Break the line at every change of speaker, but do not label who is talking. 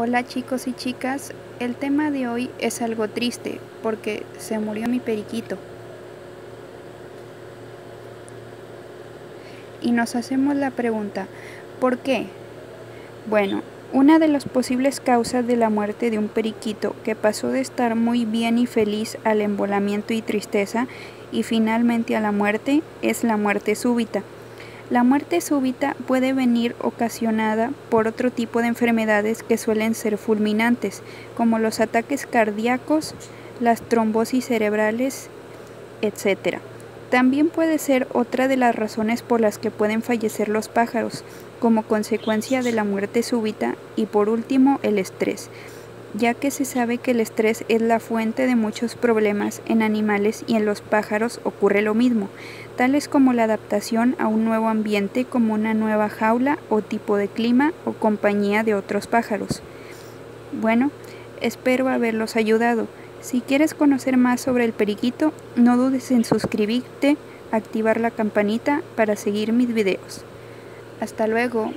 Hola chicos y chicas, el tema de hoy es algo triste porque se murió mi periquito. Y nos hacemos la pregunta, ¿por qué? Bueno, una de las posibles causas de la muerte de un periquito que pasó de estar muy bien y feliz al embolamiento y tristeza y finalmente a la muerte es la muerte súbita. La muerte súbita puede venir ocasionada por otro tipo de enfermedades que suelen ser fulminantes, como los ataques cardíacos, las trombosis cerebrales, etc. También puede ser otra de las razones por las que pueden fallecer los pájaros, como consecuencia de la muerte súbita y por último el estrés ya que se sabe que el estrés es la fuente de muchos problemas en animales y en los pájaros ocurre lo mismo, tales como la adaptación a un nuevo ambiente como una nueva jaula o tipo de clima o compañía de otros pájaros. Bueno, espero haberlos ayudado. Si quieres conocer más sobre el periquito, no dudes en suscribirte, activar la campanita para seguir mis videos. Hasta luego.